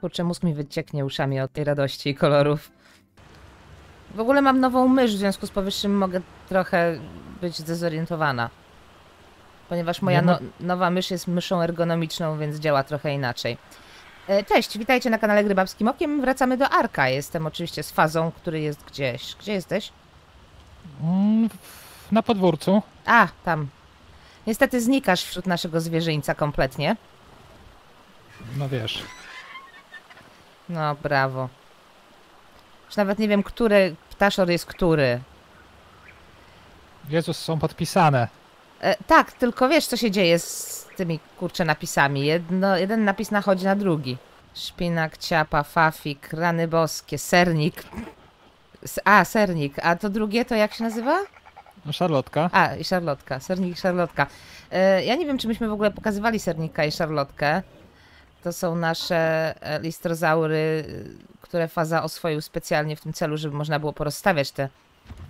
Kurczę, mózg mi wycieknie uszami od tej radości i kolorów. W ogóle mam nową mysz, w związku z powyższym mogę trochę być zdezorientowana. Ponieważ moja no, nowa mysz jest myszą ergonomiczną, więc działa trochę inaczej. E, Cześć, witajcie na kanale Grybabskim Okiem. Wracamy do Arka. Jestem oczywiście z Fazą, który jest gdzieś. Gdzie jesteś? Mm, Na podwórcu. A, tam. Niestety znikasz wśród naszego zwierzyńca kompletnie. No wiesz. No, brawo. Już nawet nie wiem, który ptaszor jest który. Jezus, są podpisane. E, tak, tylko wiesz, co się dzieje z tymi kurcze napisami. Jedno, jeden napis nachodzi na drugi. Szpinak, ciapa, fafik, rany boskie, sernik. A, sernik. A to drugie to jak się nazywa? Szarlotka. A, i szarlotka. Sernik i szarlotka. E, ja nie wiem, czy myśmy w ogóle pokazywali sernika i szarlotkę. To są nasze e, listrozaury, które Faza oswoił specjalnie w tym celu, żeby można było porozstawiać te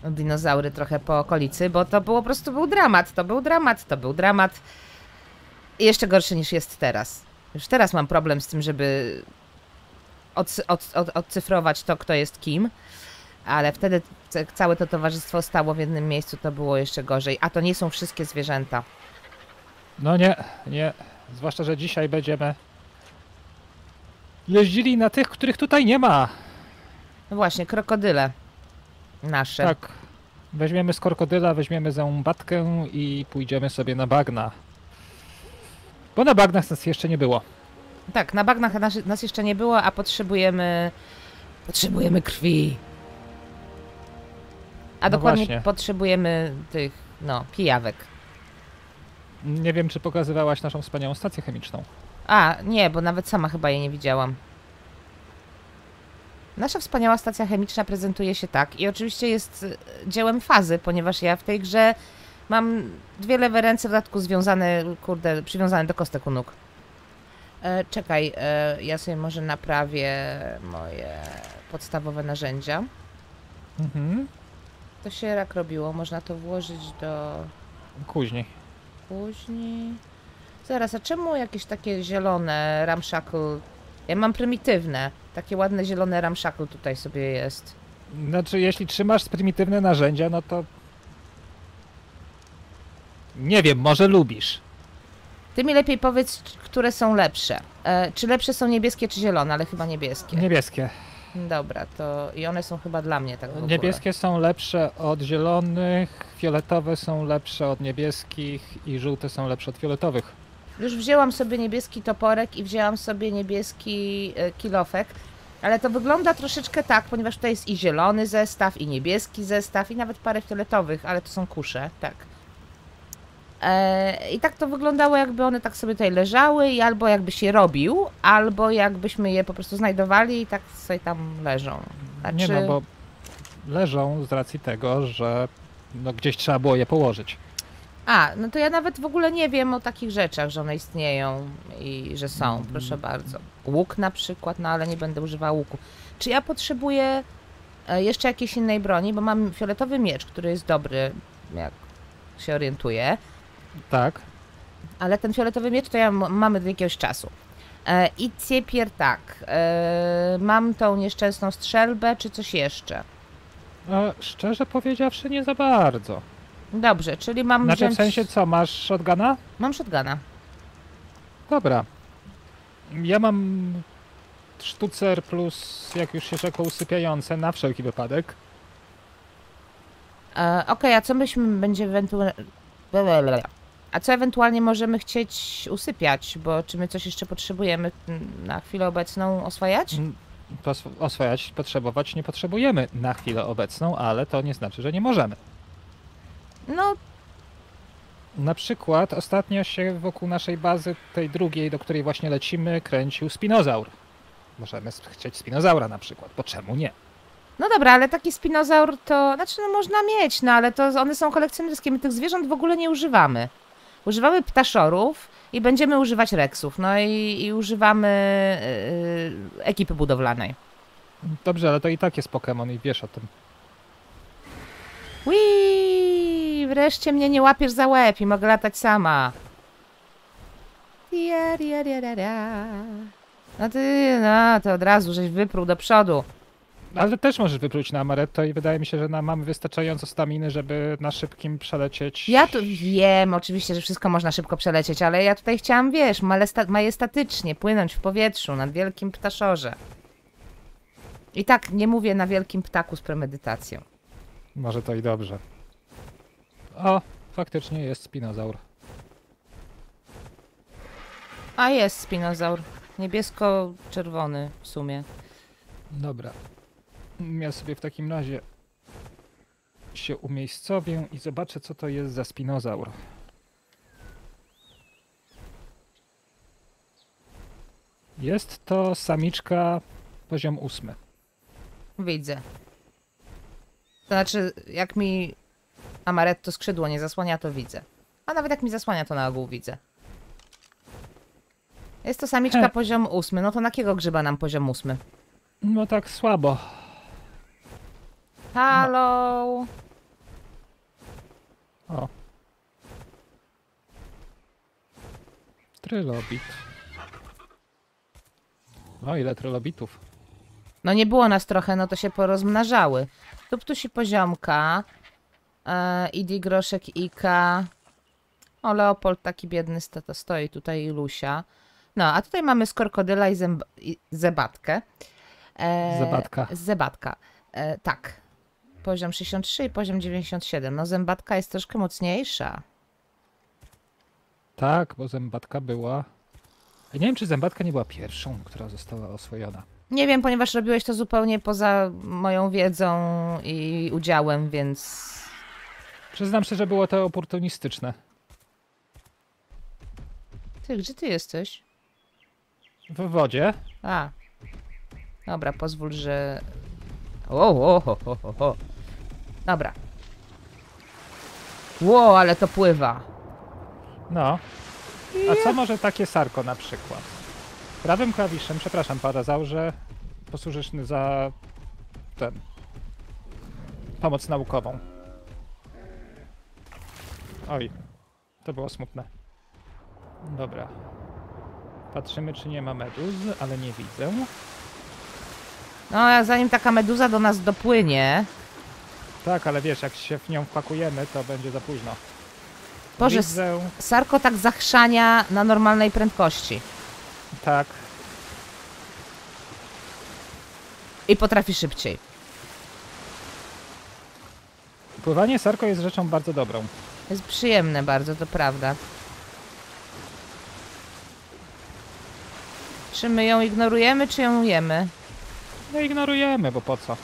dinozaury trochę po okolicy, bo to było po prostu był dramat. To był dramat, to był dramat. I jeszcze gorszy niż jest teraz. Już teraz mam problem z tym, żeby odcy- od, od, odcyfrować to, kto jest kim. Ale wtedy całe to towarzystwo stało w jednym miejscu, to było jeszcze gorzej. A to nie są wszystkie zwierzęta. No nie, nie. Zwłaszcza, że dzisiaj będziemy jeździli na tych, których tutaj nie ma. No właśnie, krokodyle nasze. Tak. Weźmiemy z krokodyla, weźmiemy zębatkę i pójdziemy sobie na bagna. Bo na bagnach nas jeszcze nie było. Tak, na bagnach nas, nas jeszcze nie było, a potrzebujemy. Potrzebujemy krwi. A No dokładnie właśnie. potrzebujemy tych, no, pijawek. Nie wiem, czy pokazywałaś naszą wspaniałą stację chemiczną. A, nie, bo nawet sama chyba jej nie widziałam. Nasza wspaniała stacja chemiczna prezentuje się tak i oczywiście jest y, dziełem fazy, ponieważ ja w tej grze mam dwie lewe ręce w dodatku związane, kurde, przywiązane do kostek u nóg. E, czekaj, e, ja sobie może naprawię moje podstawowe narzędzia. Mhm. To się jak robiło, można to włożyć do Później. Później. Zaraz, a czemu jakieś takie zielone ramshackle? Ja mam prymitywne. Takie ładne zielone ramshackle tutaj sobie jest. Znaczy, jeśli trzymasz prymitywne narzędzia, no to. Nie wiem, może lubisz. Ty mi lepiej powiedz, które są lepsze. E, czy lepsze są niebieskie czy zielone, ale chyba niebieskie. Niebieskie. Dobra, to i one są chyba dla mnie tak w. Niebieskie są lepsze od zielonych, fioletowe są lepsze od niebieskich i żółte są lepsze od fioletowych. Już wzięłam sobie niebieski toporek i wzięłam sobie niebieski e, kilofek, ale to wygląda troszeczkę tak, ponieważ tutaj jest i zielony zestaw, i niebieski zestaw, i nawet parę fioletowych, ale to są kusze, tak. E, I tak to wyglądało, jakby one tak sobie tutaj leżały i albo jakby się robił, albo jakbyśmy je po prostu znajdowali i tak sobie tam leżą. Nie Znaczy- no, bo leżą z racji tego, że no, gdzieś trzeba było je położyć. A, no to ja nawet w ogóle nie wiem o takich rzeczach, że one istnieją i że są, proszę bardzo. Łuk na przykład, no ale nie będę używała łuku. Czy ja potrzebuję e, jeszcze jakiejś innej broni, bo mam fioletowy miecz, który jest dobry, jak się orientuję, Tak. ale ten fioletowy miecz to ja mamy do jakiegoś czasu. E, I ciepier tak, e, mam tą nieszczęsną strzelbę, czy coś jeszcze? Szczerze powiedziawszy, nie za bardzo. Dobrze, czyli mam Znaczy, w wziąć... sensie co, masz shotguna? Mam shotguna. Dobra. Ja mam sztucer plus, jak już się rzekło, usypiające na wszelki wypadek. E, Okej, a co myśmy będzie ewentualnie. A co ewentualnie możemy chcieć usypiać? Bo czy my coś jeszcze potrzebujemy na chwilę obecną oswajać? Mm, oswajać, potrzebować nie potrzebujemy na chwilę obecną, ale to nie znaczy, że nie możemy. No, Na przykład ostatnio się wokół naszej bazy, tej drugiej, do której właśnie lecimy, kręcił spinozaur. Możemy chcieć spinozaura na przykład, bo czemu nie? no dobra, ale taki spinozaur to. Znaczy, no można mieć, no ale to one są kolekcjonerskie. My tych zwierząt w ogóle nie używamy. Używamy ptaszorów i będziemy używać reksów. No i, i używamy yy, ekipy budowlanej. Dobrze, ale to i tak jest Pokémon i wiesz o tym. Wii! Wreszcie mnie nie łapiesz za łeb i mogę latać sama. No ty, no to od razu żeś wyprół do przodu. Ale też możesz wypluć na Amaretto i wydaje mi się, że na, mamy wystarczająco staminy, żeby na szybkim przelecieć. Ja tu wiem, oczywiście, że wszystko można szybko przelecieć, ale ja tutaj chciałam, wiesz, majestatycznie płynąć w powietrzu nad wielkim ptaszorze. I tak nie mówię na wielkim ptaku z premedytacją. Może to i dobrze. O, faktycznie jest spinozaur. A jest spinozaur. Niebiesko-czerwony w sumie. Dobra. Ja sobie w takim razie się umiejscowię i zobaczę, co to jest za spinozaur. Jest to samiczka poziom ósmy. Widzę. To znaczy, jak mi amaretto skrzydło nie zasłania, to widzę. A nawet jak mi zasłania, to na ogół widzę. Jest to samiczka He. poziom ósmy. No to na jakiego grzyba nam poziom ósmy? No tak słabo. Halo! O. Trylobit. O, ile trylobitów. No nie było nas trochę, no to się porozmnażały. Tuptusi poziomka. E, Idi Groszek Ika. O, Leopold taki biedny sto, to stoi tutaj i Lusia. No, a tutaj mamy z krokodyla i, zęb- i zebatkę. E, Zebatka. Zebatka. E, tak. Poziom 63 i poziom 97. No zębatka jest troszkę mocniejsza. Tak, bo zębatka była. Nie wiem, czy zębatka nie była pierwszą, która została oswojona. Nie wiem, ponieważ robiłeś to zupełnie poza moją wiedzą i udziałem, więc Przyznam się, że było to oportunistyczne. Ty, gdzie ty jesteś? W wodzie. A. Dobra, pozwól, że... O, o, ho, ho, ho, ho. Dobra. Ło, ale to pływa. No. A co może takie sarko na przykład? Prawym klawiszem, przepraszam, parazaurze, posłużysz za ten. Pomoc naukową. Oj, to było smutne. Dobra. Patrzymy, czy nie ma meduz, ale nie widzę. No, a zanim taka meduza do nas dopłynie... Tak, ale wiesz, jak się w nią wpakujemy, to będzie za późno. Boże, Widzę, Sarko tak zachrzania na normalnej prędkości. tak. I potrafi szybciej. Pływanie sarko jest rzeczą bardzo dobrą. Jest przyjemne bardzo, to prawda. Czy my ją ignorujemy, czy ją jemy? No ignorujemy, bo po co?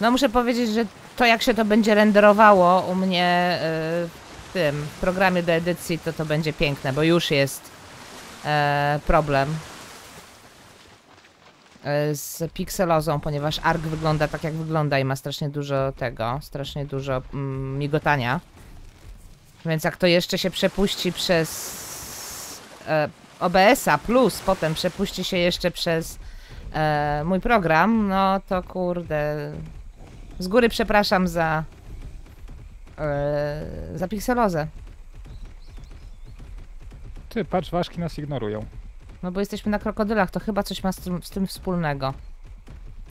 No muszę powiedzieć, że to jak się to będzie renderowało u mnie y, w tym programie do edycji, to to będzie piękne, bo już jest e, problem e, z pikselozą, ponieważ ARK wygląda tak jak wygląda i ma strasznie dużo tego, strasznie dużo mm, migotania. Więc jak to jeszcze się przepuści przez e, OBS-a plus potem przepuści się jeszcze przez e, mój program, no to kurde. Z góry przepraszam za. E, za pikselozę. Ty, patrz, ważki nas ignorują. No bo jesteśmy na krokodylach, to chyba coś ma z tym, z tym wspólnego.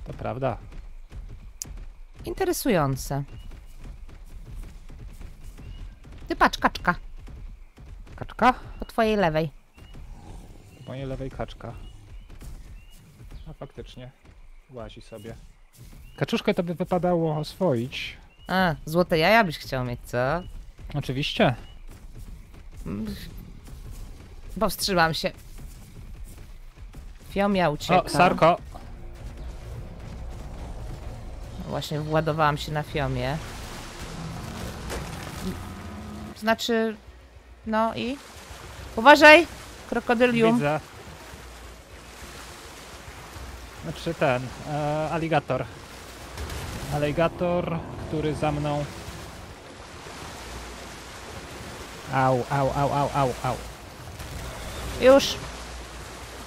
To prawda. Interesujące. Ty patrz, kaczka. Kaczka? Po twojej lewej. Po mojej lewej kaczka. A faktycznie. Łazi sobie. Kaczuszkę to by wypadało oswoić. A, złote jaja byś chciał mieć, co? Oczywiście. Powstrzymam się. Fiomia ucieka. O, Sarko. Właśnie władowałam się na Fiomie. Znaczy... No i? Uważaj! Krokodylium. Widzę. Znaczy ten, e, aligator. Aligator, który za mną... Au, au, au, au, au, au. Już.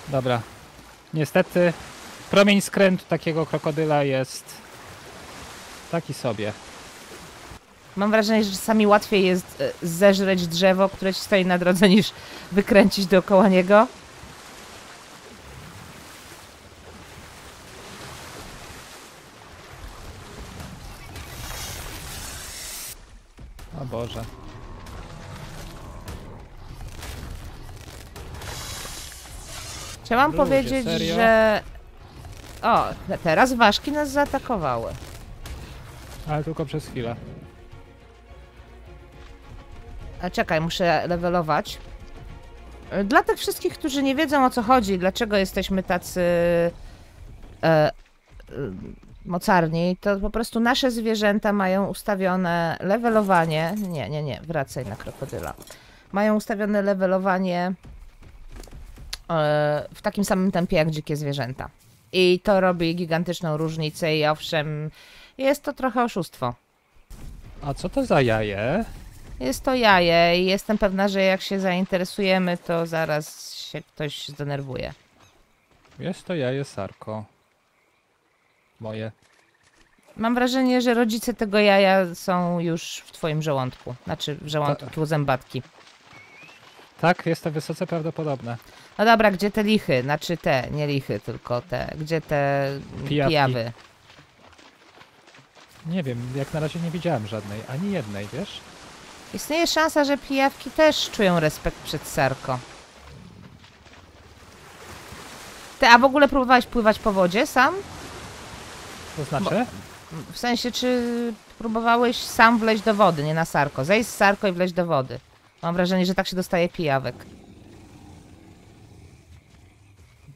Dobra. Niestety promień skrętu takiego krokodyla jest taki sobie. Mam wrażenie, że czasami łatwiej jest e, zeżreć drzewo, które ci stoi na drodze, niż wykręcić dookoła niego. O Boże. Chciałam powiedzieć, serio? że... O, teraz ważki nas zaatakowały. Ale tylko przez chwilę. A czekaj, muszę levelować. Dla tych wszystkich, którzy nie wiedzą o co chodzi, dlaczego jesteśmy tacy e, e, mocarni, to po prostu nasze zwierzęta mają ustawione levelowanie. Nie, nie, nie, wracaj na krokodyla. Mają ustawione levelowanie e, w takim samym tempie jak dzikie zwierzęta. I to robi gigantyczną różnicę i owszem, jest to trochę oszustwo. A co to za jaje? Jest to jaje i jestem pewna, że jak się zainteresujemy, to zaraz się ktoś zdenerwuje. Jest to jaje Sarko. Moje. Mam wrażenie, że rodzice tego jaja są już w twoim żołądku. Znaczy w żołądku zębatki. Tak, jest to wysoce prawdopodobne. No dobra, gdzie te lichy? Znaczy te, nie lichy, tylko te. Gdzie te Pijawki. pijawy? Nie wiem, jak na razie nie widziałem żadnej, ani jednej, wiesz? Istnieje szansa, że pijawki też czują respekt przed Sarko. Ty, a w ogóle próbowałeś pływać po wodzie sam? To znaczy? W sensie, czy próbowałeś sam wleźć do wody, nie na Sarko? Zejść z Sarko i wleźć do wody. Mam wrażenie, że tak się dostaje pijawek.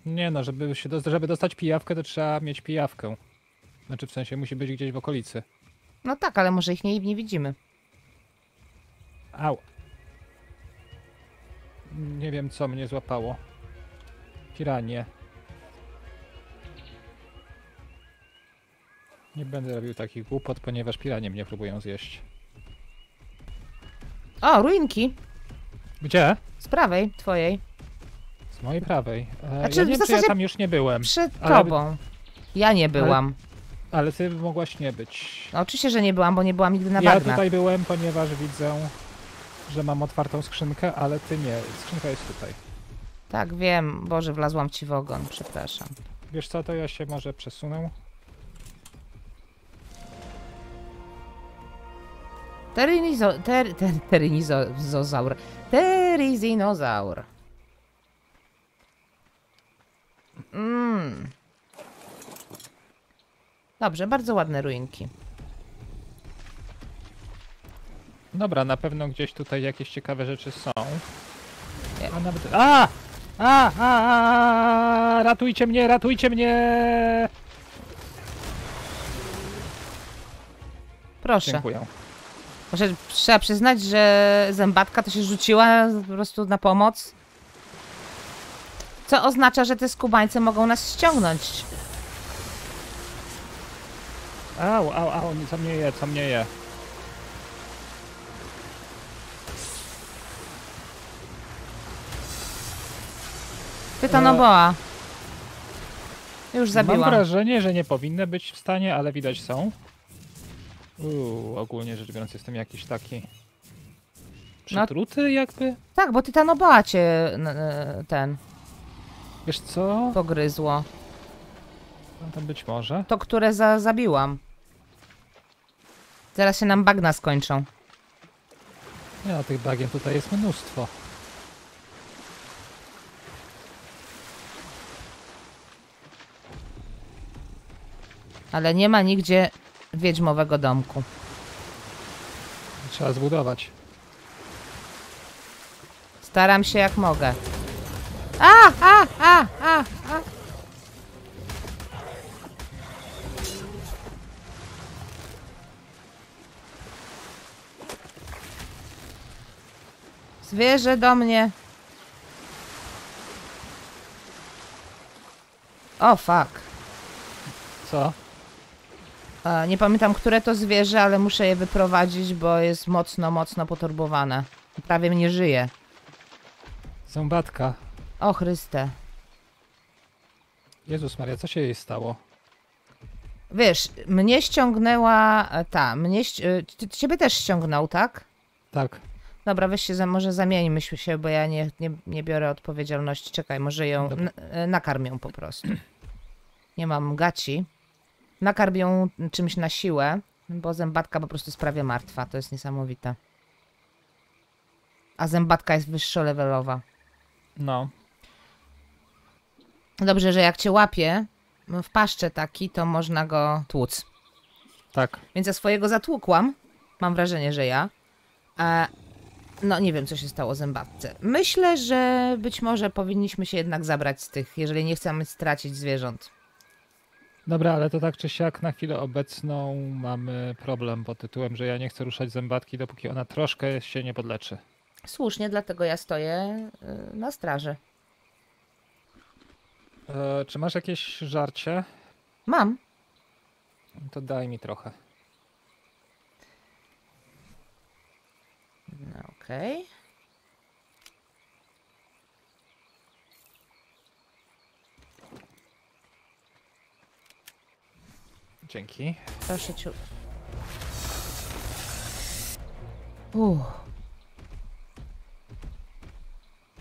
Nie no, żeby, się do, żeby dostać pijawkę, to trzeba mieć pijawkę. Znaczy w sensie musi być gdzieś w okolicy. No tak, ale może ich nie, nie widzimy. Au. Nie wiem co mnie złapało. Piranie. Nie będę robił takich głupot, ponieważ piranie mnie próbują zjeść. O, ruinki. Gdzie? Z prawej, twojej. Z mojej prawej. E, Znaczy, ja nie wiem, czy ja tam już nie byłem. Przed Ale- tobą. Ja nie byłam. Ale ty mogłaś nie być. No, oczywiście, że nie byłam, bo nie byłam nigdy na ja bagnach. tutaj byłem, ponieważ widzę, że mam otwartą skrzynkę, ale ty nie. Skrzynka jest tutaj. Tak, wiem. Boże, wlazłam ci w ogon, przepraszam. Wiesz co, to ja się może przesunę. Terinizo... Ter, ter, terinizozaur. Terizinozaur. Mm. Dobrze, bardzo ładne ruinki. Dobra, na pewno gdzieś tutaj jakieś ciekawe rzeczy są. Nie. A nawet... A! A, a, a! Ratujcie mnie, ratujcie mnie! Proszę. Dziękuję. Może trzeba przyznać, że zębatka to się rzuciła po prostu na pomoc. Co oznacza, że te skubańce mogą nas ściągnąć. Au, au, au, co mnie je, co mnie je. Tytanoboa. Już Mam zabiłam. wrażenie, że nie powinny być w stanie, ale widać są. Uuu, ogólnie rzecz biorąc jestem jakiś taki... Przytruty jakby? Tak, bo tytanoboa cię ten Wiesz co? pogryzło. No to być może. To, które za zabiłam. Zaraz się nam bagna skończą. Nie no, tych bagien tutaj jest mnóstwo. Ale nie ma nigdzie wiedźmowego domku. Trzeba zbudować. Staram się jak mogę. A, a, a, a, a. Zwierzę do mnie. O, fuck. Co? Nie pamiętam, które to zwierzę, ale muszę je wyprowadzić, bo jest mocno, mocno poturbowane. Prawie mnie żyje. Zębatka. O Chryste. Jezus Maria, co się jej stało? Wiesz, mnie ściągnęła e, ta, mnie, e, c- ciebie też ściągnął, tak? Tak. Dobra, weź się, za, może zamieńmy się, bo ja nie, nie, nie biorę odpowiedzialności. Czekaj, może ją e, nakarm ją po prostu. Nie mam gaci. Nakarm ją czymś na siłę, bo zębatka po prostu jest prawie martwa. To jest niesamowite. A zębatka jest wyższolevelowa. No, Dobrze, że jak cię łapie w paszcze taki, to można go tłuc. tak. Więc ja swojego zatłukłam. Mam wrażenie, że ja. A no nie wiem, co się stało zębatce. Myślę, że być może powinniśmy się jednak zabrać z tych, jeżeli nie chcemy stracić zwierząt. Dobra, ale to tak czy siak na chwilę obecną mamy problem pod tytułem, że ja nie chcę ruszać zębatki, dopóki ona troszkę się nie podleczy. Słusznie, dlatego ja stoję y, na straży. E, czy masz jakieś żarcie? Mam. To daj mi trochę. No, Okej. Dzięki. Proszę cię. Uff.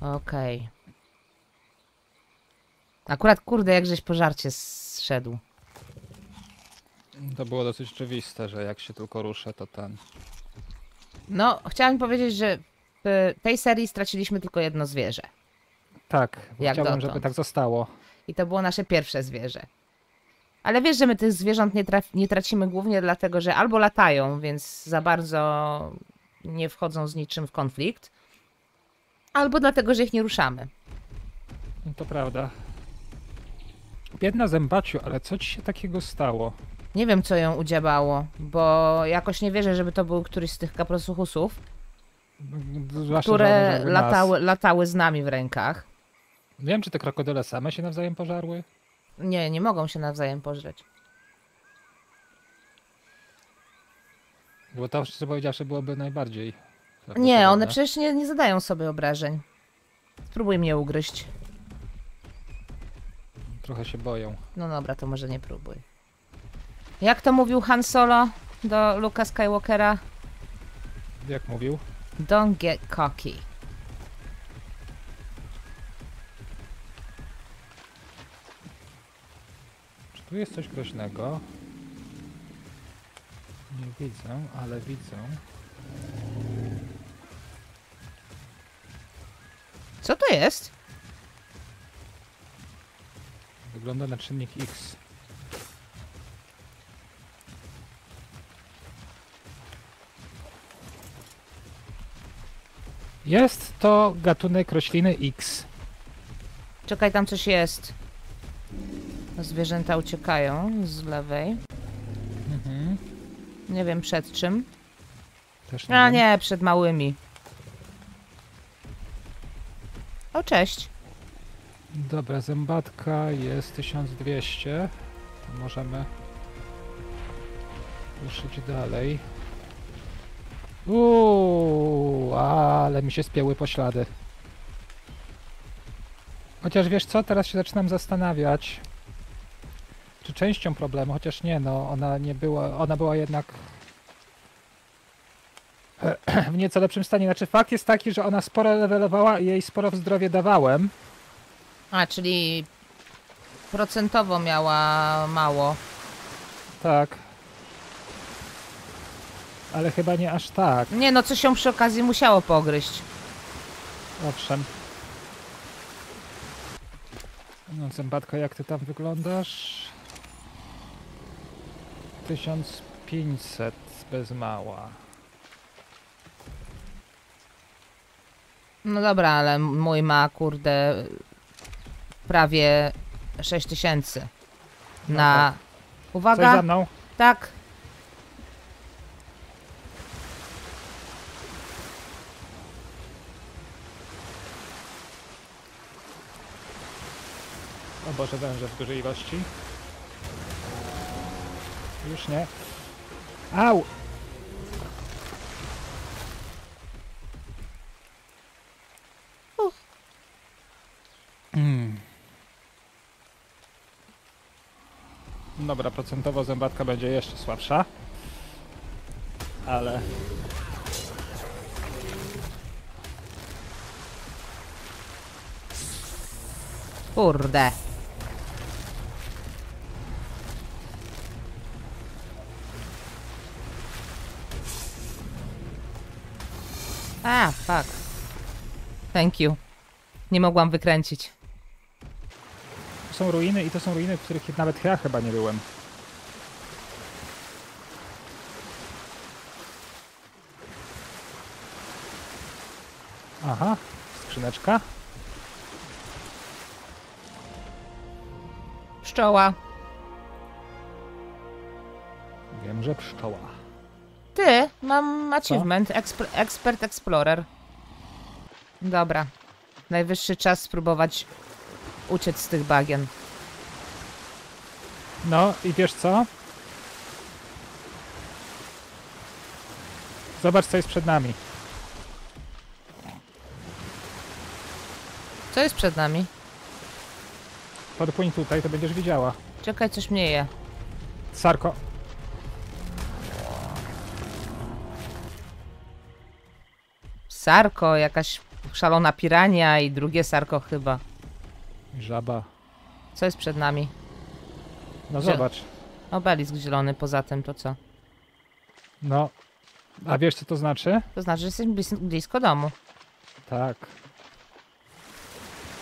Okej. Akurat kurde, jak żeś pożarcie zszedł. To było dosyć oczywiste, że jak się tylko ruszę, to ten. No, chciałam powiedzieć, że w tej serii straciliśmy tylko jedno zwierzę. Tak, Jak chciałbym, dotąd. żeby tak zostało. I to było nasze pierwsze zwierzę. Ale wiesz, że my tych zwierząt nie, traf- nie tracimy głównie dlatego, że albo latają, więc za bardzo nie wchodzą z niczym w konflikt, albo dlatego, że ich nie ruszamy. No To prawda. Biedna zębaciu, ale co ci się takiego stało? Nie wiem, co ją udziabało, bo jakoś nie wierzę, żeby to był któryś z tych kaprosuchusów, Zwłaszcza, które latały, latały z nami w rękach. Wiem, czy te krokodyle same się nawzajem pożarły? Nie, nie mogą się nawzajem pożreć. Bo to, szczerze powiedziawszy, byłoby najbardziej. Nie, one przecież nie, nie zadają sobie obrażeń. Spróbuj mnie ugryźć. Trochę się boją. No dobra, to może nie próbuj. Jak to mówił Han Solo do Luka Skywalkera? Jak mówił? Don't get cocky. Tu jest coś groźnego? Nie widzę, ale widzę. Co to jest? Wygląda na czynnik X. Jest to gatunek rośliny X. Czekaj, tam coś jest. Zwierzęta uciekają z lewej. Mhm. Nie wiem przed czym. Też A wiem. nie, przed małymi. O, cześć. Dobra, zębatka jest 1200. To możemy ruszyć dalej. Uuu, ale mi się spięły poślady. Chociaż wiesz co, teraz się zaczynam zastanawiać, czy częścią problemu, chociaż nie, no ona nie była, ona była jednak w nieco lepszym stanie. Znaczy fakt jest taki, że ona sporo levelowała i jej sporo w zdrowie dawałem. A, czyli procentowo miała mało. Tak. Ale chyba nie aż tak. Nie no, coś się przy okazji musiało pogryźć. Owszem. No, zębatka, jak ty tam wyglądasz? 1500 bez mała. No dobra, ale mój ma kurde prawie 6000 No na... Coś Uwaga, za mną? tak. O Boże, węże w dużej ilości. Już nie. Au! Mm. Dobra, procentowo zębatka będzie jeszcze słabsza. Ale Kurde. A, fuck. Thank you. Nie mogłam wykręcić. To są ruiny i to są ruiny, w których nawet ja chyba nie byłem. Aha, skrzyneczka. Pszczoła. Wiem, że pszczoła. Mam achievement. Exp expert Explorer. Dobra. Najwyższy czas spróbować uciec z tych bagien. No i wiesz co? Zobacz, co jest przed nami. Co jest przed nami? Podpłyń tutaj, to będziesz widziała. Czekaj, coś mnie je. Sarko, Sarko, jakaś szalona pirania i drugie sarko chyba. żaba. Co jest przed nami? No zobacz. Obelisk zielony, poza tym to co? No. A wiesz, co to znaczy? To znaczy, że jesteśmy blis blisko domu. Tak.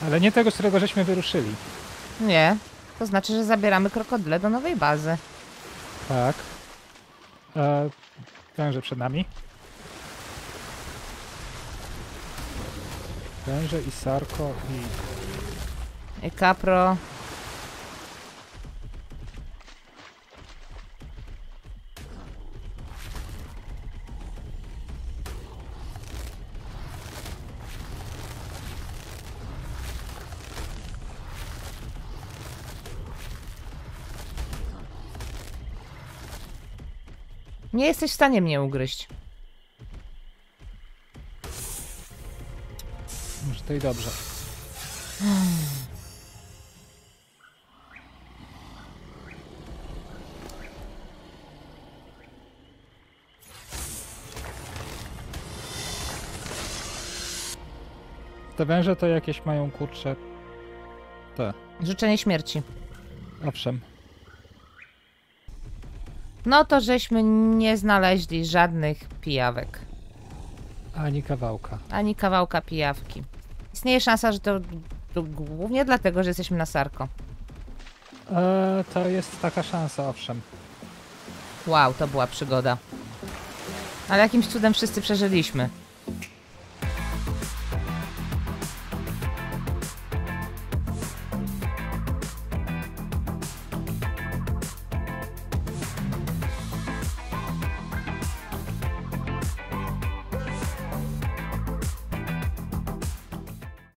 Ale nie tego, z którego żeśmy wyruszyli. Nie. To znaczy, że zabieramy krokodyle do nowej bazy. Tak. E, węże przed nami. Węże i sarko i... I kapro. Nie jesteś w stanie mnie ugryźć. To i dobrze. Te węże to jakieś mają kurcze. Te, Życzenie śmierci. owszem. No to żeśmy nie znaleźli żadnych pijawek. Ani kawałka. Ani kawałka pijawki. Istnieje szansa, że to, to głównie dlatego, że jesteśmy na Sarko. E, to jest taka szansa, owszem. Wow, to była przygoda. Ale jakimś cudem wszyscy przeżyliśmy.